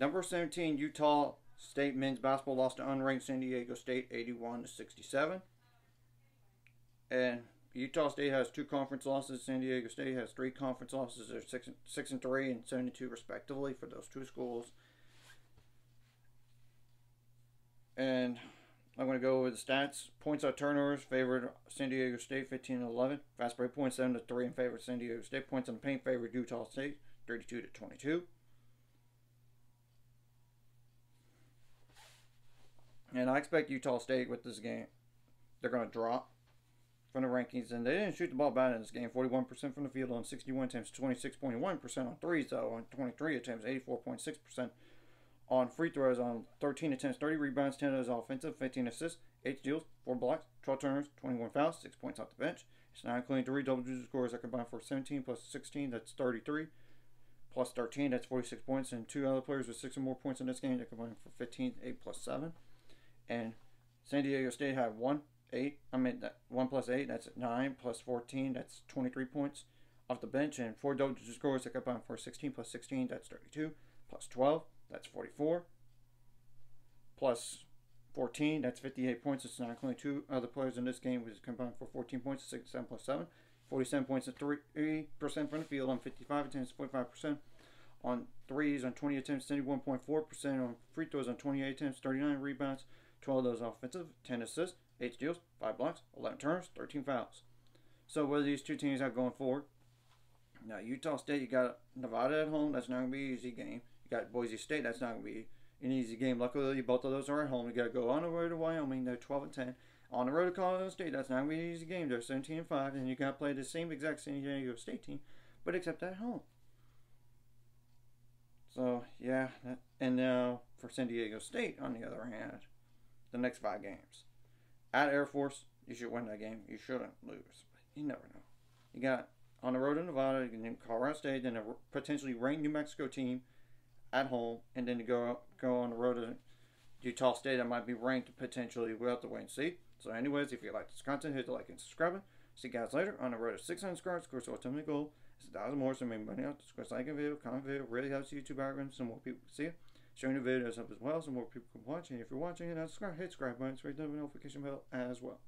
Number 17, Utah State men's basketball lost to unranked San Diego State 81 to 67. And Utah State has two conference losses. San Diego State has three conference losses. They're six, and three and seven and two respectively for those two schools. And I'm going to go over the stats. Points on turnovers favored San Diego State 15 and 11. Fast break points 7 to 3 in favor of San Diego State. Points on the paint favored Utah State 32 to 22. And I expect Utah State with this game, they're going to drop from the rankings. And they didn't shoot the ball bad in this game 41% from the field on 61 attempts, 26.1% on threes, though, on 23 attempts, 84.6% on free throws on 13 attempts, 30 rebounds, 10 of those offensive, 15 assists, 8 steals, 4 blocks, 12 turnovers, 21 fouls, 6 points off the bench. It's not including 3 double digit scores that combine for 17 plus 16, that's 33. Plus 13, that's 46 points. And two other players with 6 or more points in this game that combine for 15, 8 plus 7. And San Diego State had 1, 8, I mean, that 1 plus 8, that's 9, plus 14, that's 23 points off the bench. And 4 double digit scores that combine for 16 plus 16, that's 32. Plus 12, that's 44. Plus 14, that's 58 points. It's not including two other players in this game, which is combined for 14 points, 6, 7 plus 7. 47 points at 3% from the field on 55 attempts, 45% on threes on 20 attempts, 71.4% on free throws on 28 attempts, 39 rebounds, 12 of those offensive, 10 assists, 8 steals, 5 blocks, 11 turns, 13 fouls. So what do these two teams have going forward? Now Utah State, you got Nevada at home. That's not gonna be an easy game. You got Boise State. That's not gonna be an easy game. Luckily, both of those are at home. You got to go on the road to Wyoming. They're 12 and 10. On the road to Colorado State. That's not gonna be an easy game. They're 17 and 5, and you got to play the same exact San Diego State team, but except at home. So yeah, and now for San Diego State, on the other hand, the next five games at Air Force, you should win that game. You shouldn't lose, you never know. You got on the road to Nevada, then Colorado State, then a potentially ranked New Mexico team at home, and then to go go on the road to Utah State that might be ranked potentially. We'll have to wait and see. So, anyways, if you like this content, hit the like and subscribe. See you guys later on the road to 600 subscribers. Of course, our ultimate goal thousand more. So, make money out. Subscribe, like a video, comment video. Really helps YouTube algorithm so more people can see it. Sharing the videos up as well so more people can watch. And if you're watching it, subscribe, hit subscribe button. Right there, the notification bell as well.